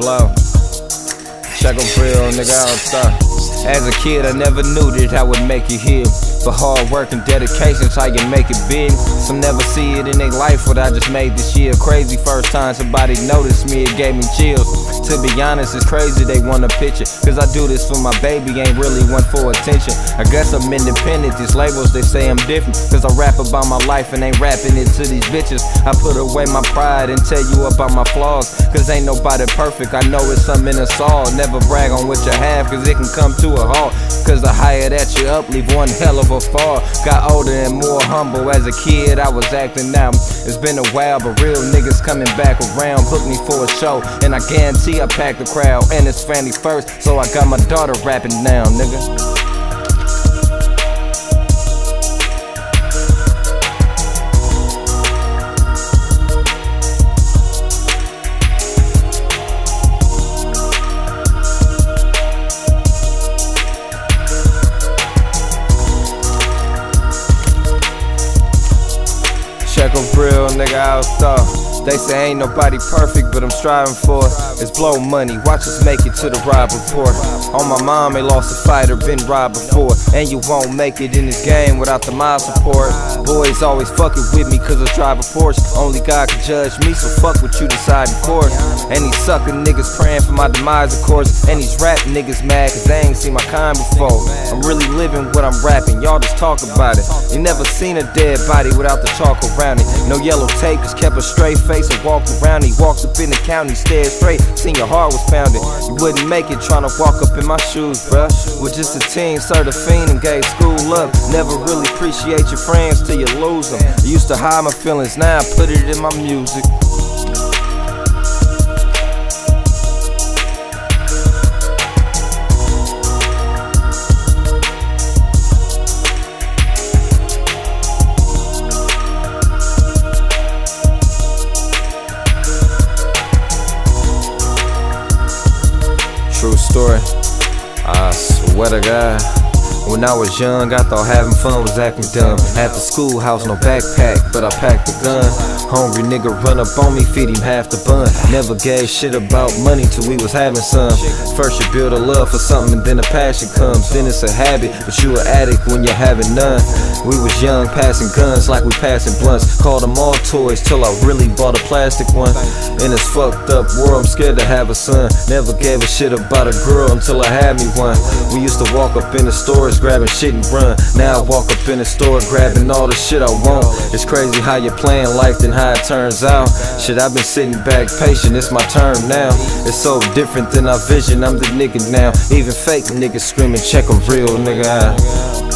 blow. Check a real nigga out As a kid, I never knew that I would make it here. But hard work and dedication, how you make it big. Some never see it in their life, what I just made this year. Crazy first time somebody noticed me, it gave me chills. To be honest, it's crazy they want a picture. Cause I do this for my baby, ain't really one for attention. I guess I'm independent, these labels they say I'm different. Cause I rap about my life and ain't rapping it to these bitches. I put away my pride and tell you about my flaws. Cause ain't nobody perfect, I know it's something in us all. Never brag on what you have, cause it can come to a halt. Cause the higher that you up, leave one hell of Got older and more humble. As a kid, I was acting out. It's been a while, but real niggas coming back around. Book me for a show, and I guarantee I pack the crowd. And it's family first, so I got my daughter rapping now, nigga. Check a real nigga out though. They say ain't nobody perfect, but I'm striving for it. It's blow money, watch us make it to the ride report. On my mom, they lost a fighter, been robbed before. And you won't make it in this game without the mob support. Boys always fucking with me cause I drive a Porsche. Only God can judge me, so fuck what you deciding for. And these sucker niggas praying for my demise, of course. And these rap niggas mad cause they ain't seen my kind before. I'm really living what I'm rapping, y'all just talk about it. You never seen a dead body without the chalk around it. No yellow tape, just kept a straight face and walked around. He walks up in the county, stared straight, seen your heart was pounding. You wouldn't make it trying to walk up in my shoes, bruh. Was just a teen, served a fiend and gave school up. Never really appreciate your friends till you lose them. I used to hide my feelings, now I put it in my music. True story. I swear to God. When I was young, I thought having fun was acting dumb. At the schoolhouse, no backpack, but I packed a gun. Hungry nigga run up on me, feed him half the bun. Never gave shit about money till we was having some. First you build a love for something, and then a passion comes. Then it's a habit, but you an addict when you're having none. We was young, passing guns like we passing blunts. Called them all toys till I really bought a plastic one. In this fucked up world, I'm scared to have a son. Never gave a shit about a girl until I had me one. We used to walk up in the stores grabbing shit and run. Now I walk up in the store grabbing all the shit I want. It's crazy how you're playing life than how it turns out. Shit, I've been sitting back patient, it's my turn now. It's so different than I vision, I'm the nigga now. Even fake niggas screaming, check a real nigga out.